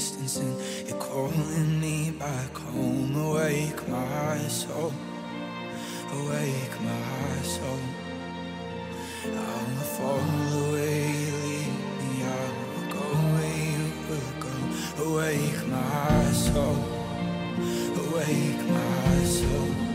distance and you're calling me back home. Awake my soul, awake my soul. I will follow where you lead me. I will go where you will go. Awake my soul, awake my soul.